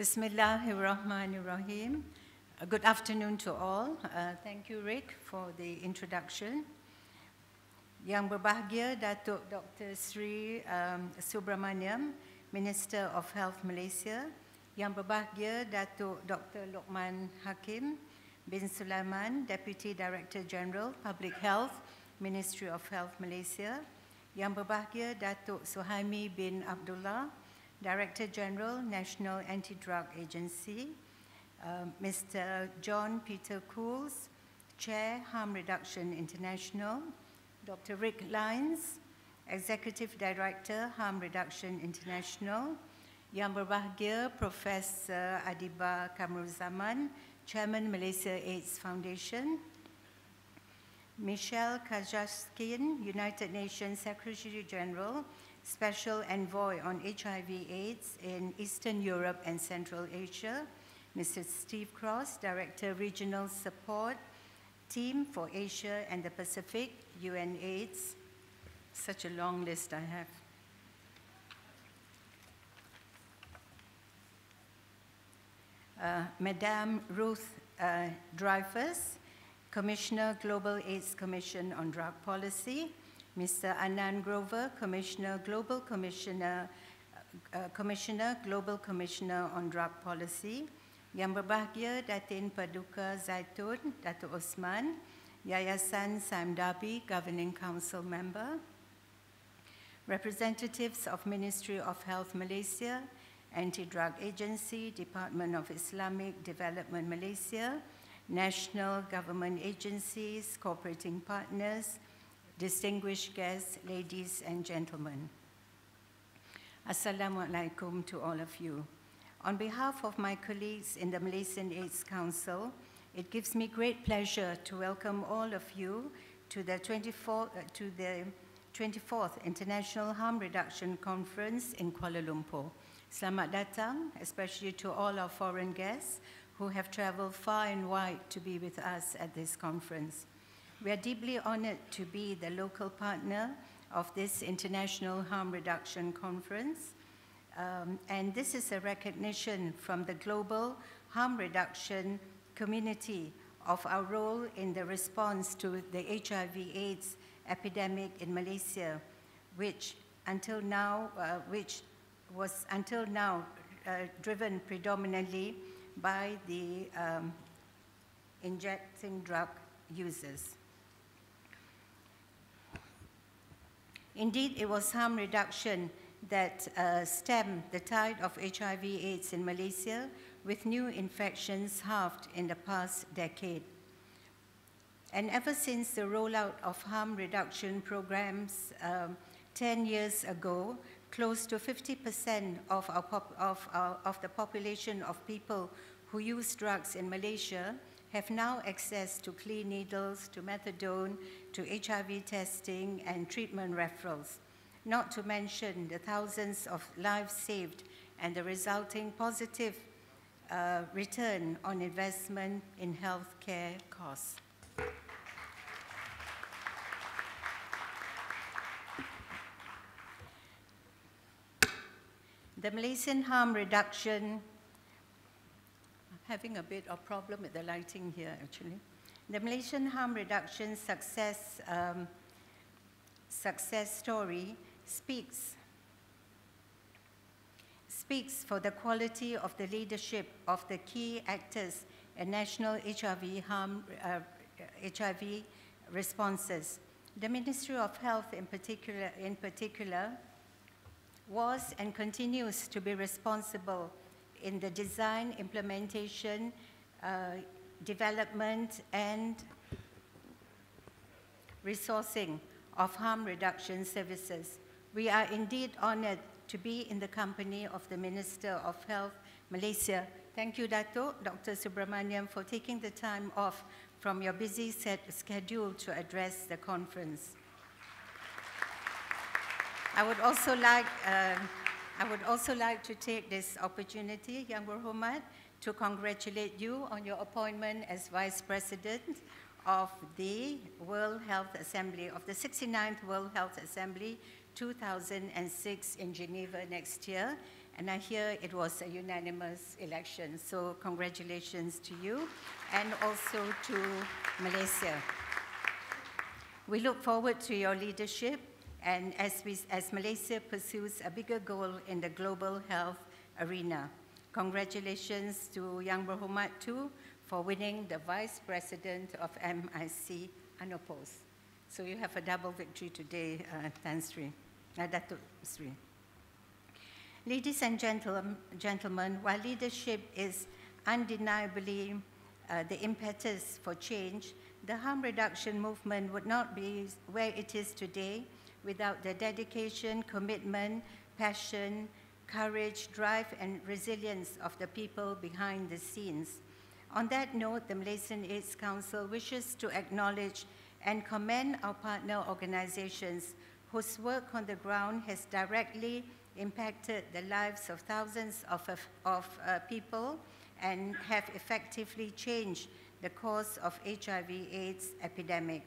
Bismillahirrahmanirrahim. Uh, good afternoon to all. Uh, thank you, Rick, for the introduction. Yang berbahagia Datuk Dr. Sri um, Subramaniam, Minister of Health Malaysia. Yang berbahagia Datuk Dr. Lokman Hakim bin Sulaiman, Deputy Director General, Public Health, Ministry of Health Malaysia. Yang berbahagia Datuk Suhaimi bin Abdullah, Director General, National Anti-Drug Agency. Uh, Mr. John Peter Cools, Chair, Harm Reduction International. Dr. Rick Lines, Executive Director, Harm Reduction International. Yang berbahagia Professor Adeeba Kamarulzaman, Chairman Malaysia AIDS Foundation. Michel Kazatchkine, United Nations Secretary General, Special Envoy on HIV AIDS in Eastern Europe and Central Asia. Mr. Steve Kraus, Director Regional Support Team for Asia and the Pacific, UNAIDS. Such a long list I have. Uh, Madame Ruth uh, Dreifuss, Commissioner Global AIDS Commission on Drug Policy, Mr. Anand Grover, Commissioner Global Commissioner, uh, Commissioner Global Commissioner on Drug Policy, Yang berbahagia Datin Paduka Zaitun, Datuk Osman, Yayasan Sime Darby, Governing Council Member, representatives of Ministry of Health Malaysia, Anti-Drug Agency, Department of Islamic Development Malaysia, national government agencies, cooperating partners, distinguished guests, ladies and gentlemen. Assalamu alaikum to all of you. On behalf of my colleagues in the Malaysian AIDS Council, it gives me great pleasure to welcome all of you to the, 24, uh, to the 24th International Harm Reduction Conference in Kuala Lumpur. Selamat datang, especially to all our foreign guests who have traveled far and wide to be with us at this conference. We are deeply honored to be the local partner of this International Harm Reduction Conference. Um, and this is a recognition from the global harm reduction community of our role in the response to the HIV AIDS epidemic in Malaysia, which until now, uh, which was until now uh, driven predominantly by the um, injecting drug users. Indeed, it was harm reduction that uh, stemmed the tide of HIV AIDS in Malaysia with new infections halved in the past decade. And ever since the rollout of harm reduction programs um, 10 years ago, close to 50% of, of, our, of the population of people who use drugs in Malaysia have now access to clean needles, to methadone, to HIV testing and treatment referrals, not to mention the thousands of lives saved and the resulting positive uh, return on investment in healthcare costs. The Malaysian harm reduction, having a bit of problem with the lighting here actually. The Malaysian harm reduction success, um, success story speaks, speaks for the quality of the leadership of the key actors in national HIV harm, uh, HIV responses. The Ministry of Health in particular, in particular was and continues to be responsible in the design, implementation, uh, development, and resourcing of harm reduction services. We are indeed honored to be in the company of the Minister of Health, Malaysia. Thank you, Dato, Dr. Subramaniam, for taking the time off from your busy schedule to address the conference. I would also like, uh, I would also like to take this opportunity, Yang Berhormat, to congratulate you on your appointment as Vice President of the World Health Assembly, of the 69th World Health Assembly 2006 in Geneva next year. and I hear it was a unanimous election. So congratulations to you and also to Malaysia. We look forward to your leadership and as, we, as Malaysia pursues a bigger goal in the global health arena. Congratulations to Yang Berhormat too for winning the Vice President of MIC unopposed. So you have a double victory today, uh, Tan Sri, uh, Datuk Sri. Ladies and gentlemen, while leadership is undeniably uh, the impetus for change, the harm reduction movement would not be where it is today without the dedication, commitment, passion, courage, drive, and resilience of the people behind the scenes. On that note, the Malaysian AIDS Council wishes to acknowledge and commend our partner organizations whose work on the ground has directly impacted the lives of thousands of, of uh, people and have effectively changed the course of HIV-AIDS epidemic.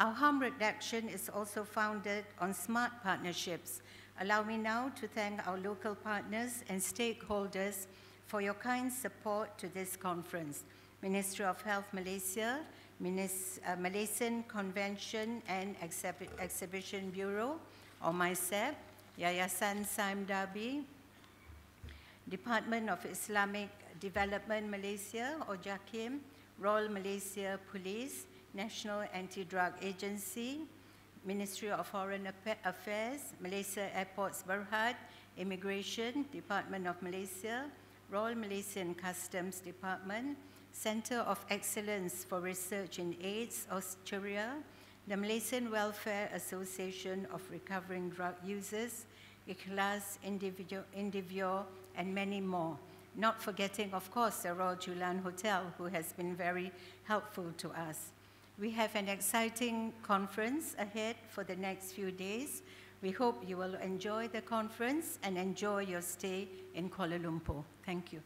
Our harm reduction is also founded on smart partnerships. Allow me now to thank our local partners and stakeholders for your kind support to this conference. Ministry of Health Malaysia, uh, Malaysian Convention and Exhib Exhibition Bureau, or MyCEB, Yayasan Sime Darby, Department of Islamic Development Malaysia, or JAKIM, Royal Malaysia Police, National Anti-Drug Agency, Ministry of Foreign Affairs, Malaysia Airports Berhad, Immigration, Department of Malaysia, Royal Malaysian Customs Department, Center of Excellence for Research in AIDS, Austria, the Malaysian Welfare Association of Recovering Drug Users, Ikhlas, Indivior, and many more. Not forgetting, of course, the Royale Chulan Hotel, who has been very helpful to us. We have an exciting conference ahead for the next few days. We hope you will enjoy the conference and enjoy your stay in Kuala Lumpur. Thank you.